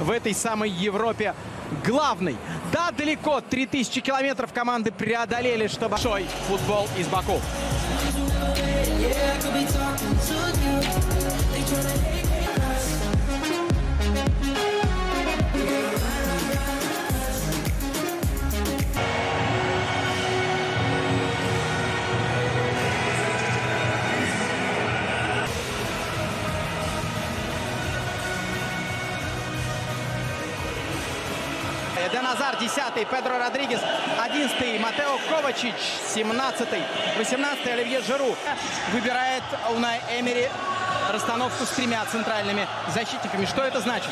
в этой самой Европе главный. Да, далеко, 3000 километров команды преодолели, чтобы... Большой футбол из Баку. Эден Азар 10 Педро Родригес 11 Матео Ковачич 17 18 Оливье Жиру выбирает Унай Эмери расстановку с тремя центральными защитниками. Что это значит?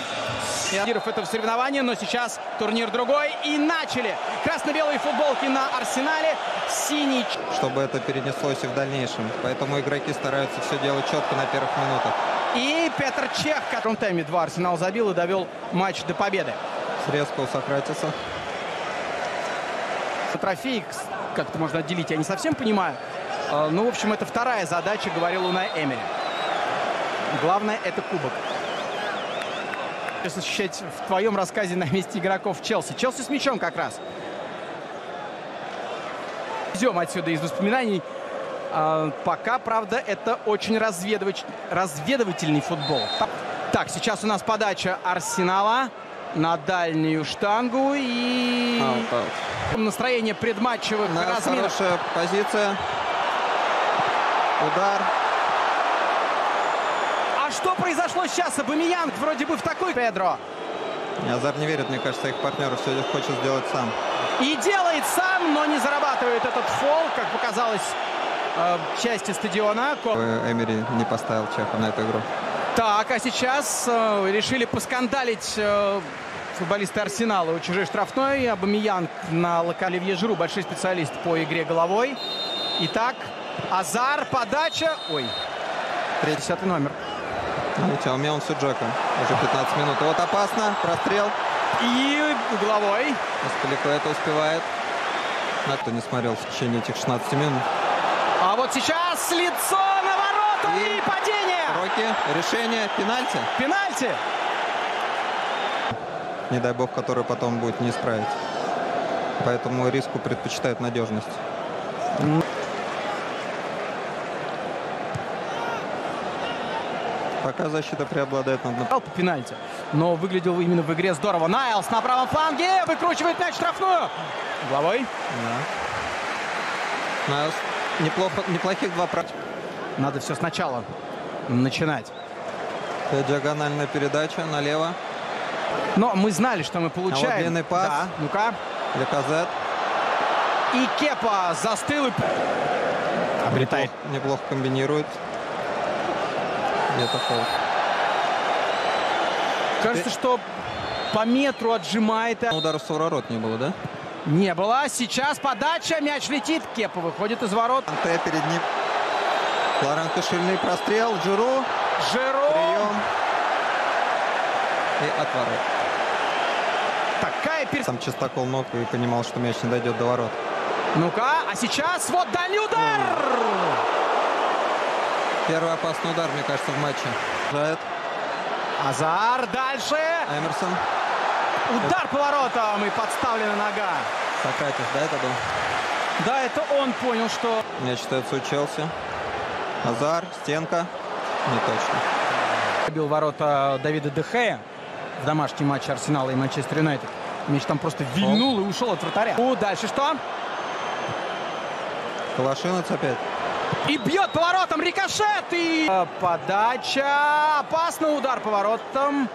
Лидеров этого соревнования, но сейчас турнир другой. И начали. Красно-белые футболки на Арсенале, синий. чтобы это перенеслось и в дальнейшем. Поэтому игроки стараются все делать четко на первых минутах. И Петр Чех, в котором тайме два Арсенал забил и довел матч до победы. Резко у Сократиса. Трофей как-то можно отделить, я не совсем понимаю. Э, Ну, в общем, это вторая задача, говорил Унай Эмери. Главное, это кубок. Если ощущать в твоем рассказе на месте игроков Челси. Челси с мячом как раз. Идем отсюда из воспоминаний. А, Пока, правда, это очень разведывач- разведывательный футбол. Так, сейчас у нас подача Арсенала на дальнюю штангу и Аут, аут. настроение предматчевых У нас разминок. хорошая позиция. Удар. А что произошло сейчас? Абамиянг вроде бы в такой... Педро. Азар не верит, мне кажется, их партнеров все хочет сделать сам. И делает сам, но не зарабатывает этот фол, как показалось э, в части стадиона. Э, Эмери не поставил Чеха на эту игру. Так, а сейчас э, решили поскандалить э, футболисты Арсенала у чужой штрафной. Абамиянг на Локаливье Жиру, большой специалист по игре головой. Итак, Азар, подача. Ой, Третий. десятый номер. Видите, а у меня он Суджака. Уже 15 минут. И вот опасно. Прострел. И угловой. Далеко это успевает. На кто не смотрел в течение этих 16 минут. А вот сейчас лицо ворота и, И- падение. Роки. Решение. Пенальти. Пенальти. Не дай бог, который потом будет не исправить. Поэтому риску предпочитают надежность. Пока защита преобладает над по пенальти. Но выглядел именно в игре здорово. Найлс на правом фланге. Выкручивает мяч в штрафную. Головой. Да. Найлс. Неплохо, неплохих два против. Надо все сначала начинать. Диагональная передача налево. Но мы знали, что мы получаем. А вот длинный пас. Да. Ну-ка. Леказет. И Кепа застыл и... Обретает. Неплохо, неплохо комбинирует. Где-то фол. Кажется, что по метру отжимает. Удара в ворот не было, да? Не было. Сейчас подача. Мяч летит. Кепа выходит из ворот. Анте перед ним. Лорен Кошельный прострел. Джиру. Жиру. Прием. И отворот. Такая перс... Сам чистокол ног и понимал, что мяч не дойдет до ворот. Ну-ка. А сейчас вот дальний удар. Первый опасный удар, мне кажется, в матче. Жает Азар дальше. Эмерсон. Удар поворотом и подставлена нога. Сократис, да, это был? Да, это он понял, что... Мяч остается у Челси. Азар, стенка. Не точно. Бил ворота Давида Дехея в домашнем матче Арсенала и Манчестер Юнайтед. Мяч там просто вильнул и ушел от вратаря. У, дальше что? Калашинец опять. И бьет поворотом рикошет и... Подача. Опасный удар поворотом.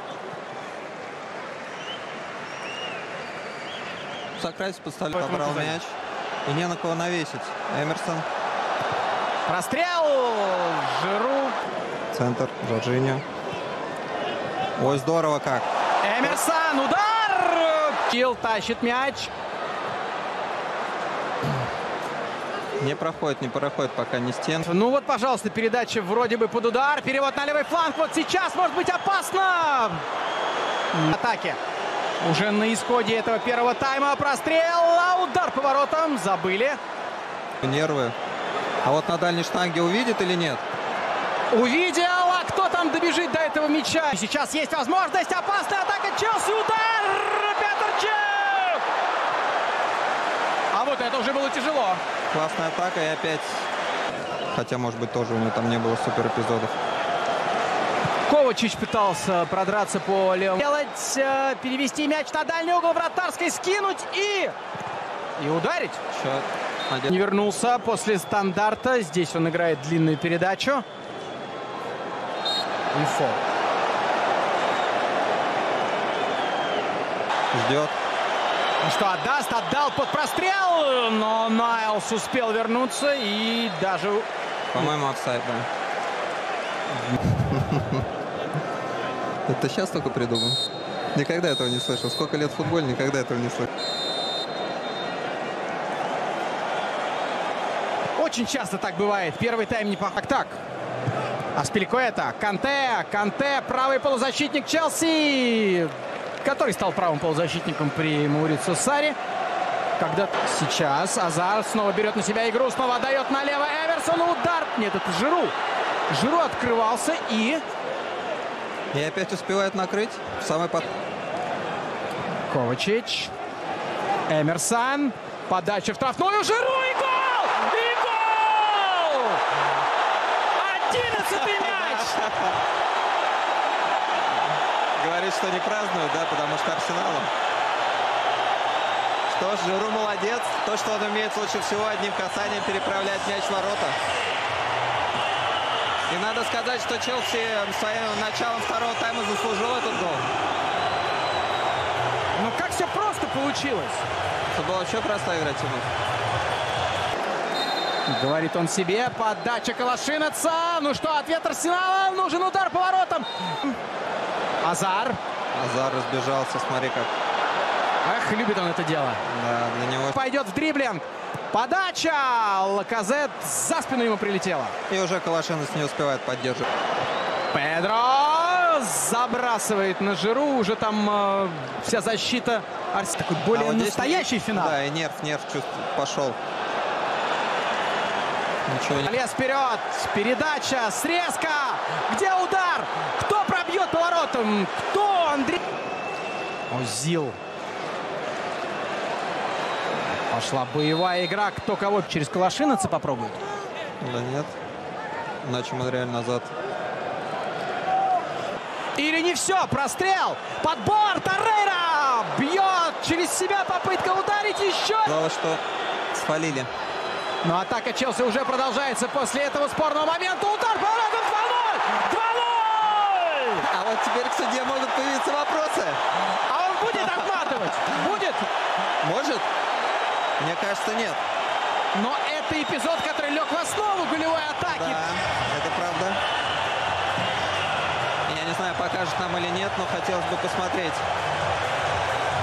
Сократис подставил, В этом побрал мяч. И не на кого навесить. Эмерсон. Прострел. Жиру. Центр. Жоржиньо. Ой, здорово как. Эмерсон. Удар. Килл тащит мяч. Не проходит, не проходит пока не стен. Ну вот, пожалуйста, передача вроде бы под удар. Перевод на левый фланг. Вот сейчас может быть опасно. Атаки. Уже на исходе этого первого тайма прострел. А удар поворотом. Забыли. Нервы. А вот на дальней штанге увидит или нет? Увидел, а кто там добежит до этого мяча? Сейчас есть возможность, опасная атака Челси, удар! Петр Чев! А вот это уже было тяжело. Классная атака и опять... Хотя, может быть, тоже у него там не было супер эпизодов. Ковачич пытался продраться по левому. Делать, э, перевести мяч на дальний угол вратарской, скинуть и... И ударить. Черт. Не вернулся после стандарта. Здесь он играет длинную передачу. И фол. Ждет. Ну что, отдаст, отдал под прострел, но Найлс успел вернуться и даже... По-моему, офсайд, да. Это сейчас только придумал. Никогда этого не слышал. Сколько лет в футболе, никогда этого не слышал. Очень часто так бывает. Первый тайм не пах. Так, так. Аспиликуэта, Канте, Канте, правый полузащитник Челси, который стал правым полузащитником при Маурицио Сари. Когда сейчас Азар снова берет на себя игру, снова отдает налево Эверсону удар. Нет, это Жиру. Жиру открывался и... И опять успевает накрыть самый под... Ковачич. Эмерсон. Подача в штрафную. Жиру и гол! И гол! Одиннадцатый мяч! Говорит, что не празднуют, да, потому что Арсеналом. Что ж, Жиру молодец. То, что он умеет лучше всего одним касанием переправлять мяч в ворота. И надо сказать, что Челси своим началом второго тайма заслужил этот гол. Ну как все просто получилось? Была вообще простая игра, Тимур. Говорит он себе. Подача Калашинеца. Ну что, ответ Арсенала. Нужен удар по воротам. Азар. Азар разбежался, смотри как. Эх, любит он это дело. Да, для него... Пойдет в дриблинг. Подача! Лаказет за спину ему прилетела. И уже Калашинец не успевает поддерживать. Педро забрасывает на жиру. Уже там э, вся защита. Арс такой более А вот здесь настоящий не- финал. Да, и нерв, нерв чувств пошел. Ничего не... Лес вперед. Передача. Срезка. Где удар? Кто пробьет поворотом? Кто? Андрей. Озил. Пошла боевая игра. Кто кого через Калашинаца попробует? Да нет. Иначе мы реально назад. Или не все? Прострел. Подбор. Торрейра. Бьет через себя. Попытка ударить еще. Казалось, что спалили. Но атака Челси уже продолжается после этого спорного момента. Удар по воротам 2-0. 2-0. А вот теперь к судье могут появиться вопросы. А он будет отматывать? Будет. Может? Мне кажется, нет. Но это эпизод, который лег в основу голевой атаки. Да, это правда. Я не знаю, покажет нам или нет, но хотелось бы посмотреть.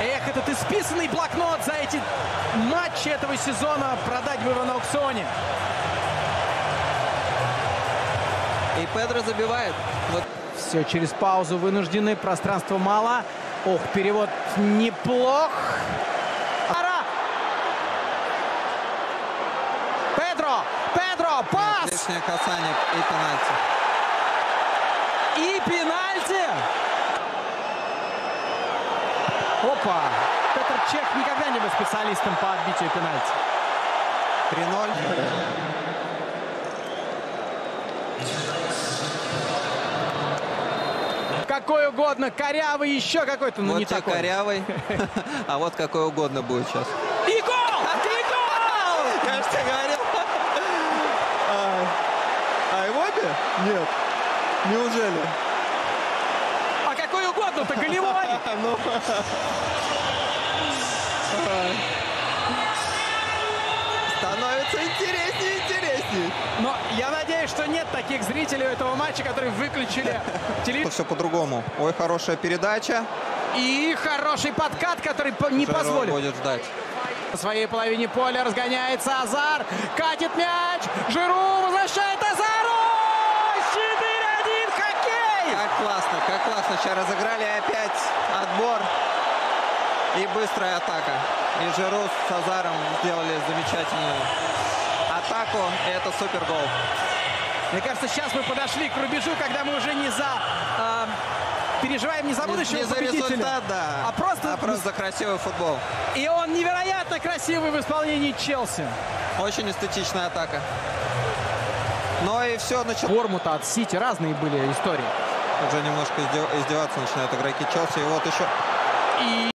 Эх, этот исписанный блокнот за эти матчи этого сезона продать бы его на аукционе. И Педро забивает. Вот Все через паузу вынуждены. Пространства мало. Ох, перевод неплох. Ара! Педро! Педро! Пас! лишнее касание и пенальти. И пенальти! Опа! Петр Чех никогда не был специалистом по отбитию пенальти. 3-0. Какой угодно, корявый, еще какой-то, но вот не такой. корявый. А вот какой угодно будет сейчас. И гол! И гол! Я же тебе говорил. А Айвоби? Нет. Неужели? Угодно-то, голевой! Ну. Становится интереснее и интереснее. Но я надеюсь, что нет таких зрителей у этого матча, которые выключили телевизор. Все по-другому. Ой, хорошая передача. И хороший подкат, который по- не Жиро позволит. будет ждать. На своей половине поля разгоняется Азар. Катит мяч. Жиру Ивановича разыграли. Опять отбор и быстрая атака. И Жиру с Сазаром сделали замечательную атаку. И это супергол. Мне кажется, сейчас мы подошли к рубежу, когда мы уже не за... Э, переживаем не за будущего не, не за результат, да. А просто... А просто за красивый футбол. И он невероятно красивый в исполнении Челси. Очень эстетичная атака. Но и все началось. Бормута от Сити разные были истории уже немножко издеваться начинают игроки Челси. И вот еще... И...